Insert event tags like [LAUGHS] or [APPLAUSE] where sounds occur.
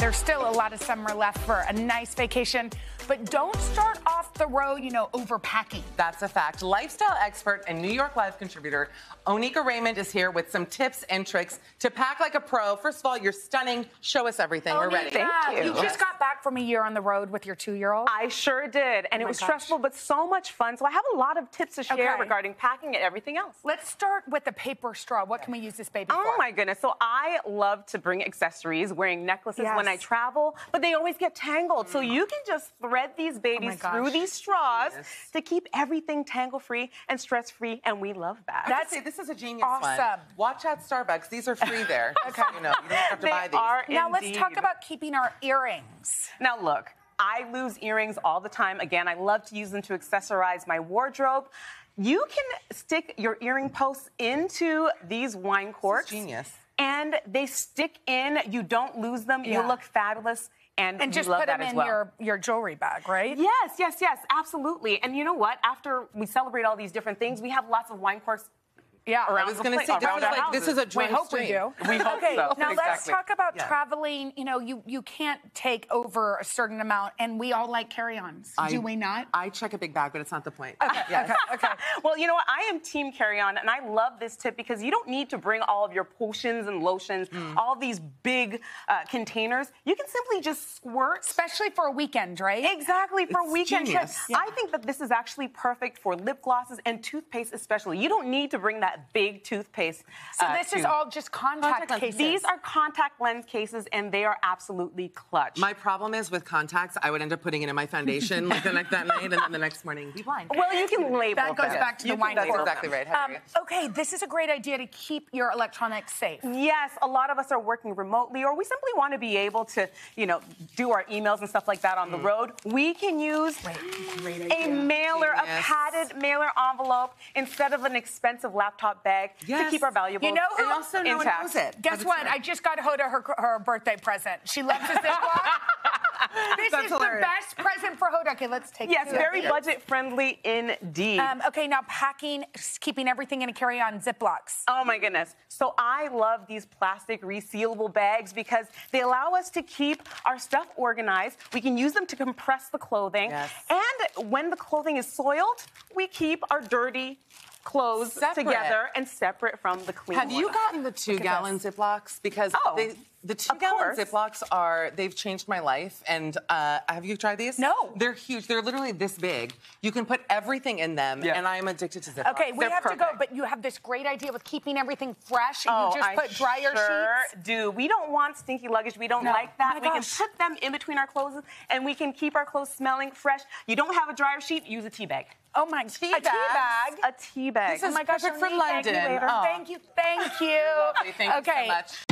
There's still a lot of summer left for a nice vacation, but don't start off the road, you know, overpacking. That's a fact. Lifestyle expert and New York Live contributor Oneika Raymond is here with some tips and tricks to pack like a pro. First of all, you're stunning. Show us everything. We're ready. Thank you. You just got back from a year on the road with your two-year-old. I sure did. And Oh it was gosh. stressful, but so much fun. So I have a lot of tips to share Okay. regarding packing and everything else. Let's start with the paper straw. What can we use this baby oh for? Oh my goodness. So I love to bring accessories, wearing necklaces when I travel, but they always get tangled. So you can just thread these oh babies gosh. through these straws Yes. to keep everything tangle free and stress free. And we love that. I have say, this is a genius one. awesome. Watch out, Starbucks. These are free there. [LAUGHS] okay. You know, you don't have to they buy these. are Now let's talk about keeping our earrings. Now, look, I lose earrings all the time. Again, I love to use them to accessorize my wardrobe. You can stick your earring posts into these wine corks. genius. And they stick in. You don't lose them. Yeah. You look fabulous. And, And just put them in well. your, your jewelry bag, right? Yes, yes, yes, absolutely. And you know what? After we celebrate all these different things, we have lots of wine corks Yeah. around I was going to say, this is, our like, this is houses. a We joint hope we do. We hope okay, so. now let's talk about Yeah. traveling. You know, you you can't take over a certain amount, and we all like carry-ons. I- do we not? I check a big bag, but it's not the point. Okay, Yes. okay, okay. [LAUGHS] Well, you know what? I am team carry on, and I love this tip because you don't need to bring all of your potions and lotions, Hmm. all these big uh, containers. You can simply just squirt. Especially for a weekend, right? Exactly for It's weekend trips. Yeah. I think that this is actually perfect for lip glosses and toothpaste, especially. You don't need to bring that big toothpaste. So uh, this is all just contact, Contact lenses. cases. These are contact lens cases, and they are absolutely clutch. My problem is with contacts, I would end up putting it in my foundation like the next that night, and then the next morning [LAUGHS] be blind. well, you can label That goes them. back to You the wine That's cork. exactly right. Um, okay, this is a great idea to keep your electronics safe. Yes, a lot of us are working remotely, or we simply want to be able to, you know, do our emails and stuff like that on the road. We can use Great a mailer, a padded mailer envelope instead of an expensive laptop bag to keep our valuables. You know who- And also, no one intact. knows it. Guess what? it's- I just got Hoda her, her birthday present. She loves a Ziploc. [LAUGHS] this That's is hilarious. the best present for Hoda. Okay, let's take it. Yes, very these. budget friendly indeed. Um, okay, now packing, keeping everything in a carry-on Ziplocs. Oh my goodness. So I love these plastic resealable bags because they allow us to keep our stuff organized. We can use them to compress the clothing. Yes. And when the clothing is soiled, we keep our dirty clothes Separate. together and separate from the clean Have you gotten the two gallon Ziplocs? Because Oh, they, the two gallon course. Ziplocs are, they've changed my life. And uh, have you tried these? No. They're huge. They're literally this big. You can put everything in them, Yeah. and I am addicted to Ziplocs. Okay, we They're have to go, but you have this great idea with keeping everything fresh. and Oh, you just I put dryer sure sheets. do. We don't want stinky luggage. We don't No. like that. Oh we gosh. can put them in between our clothes and we can keep our clothes smelling fresh. You don't have a dryer sheet, use a tea bag. Oh my, Tea a tea bag. A tea bag. This oh is oh my gosh, perfect for Monique, thank you London. Oh. Thank you, thank [LAUGHS] you. lovely. Thank you so okay, much.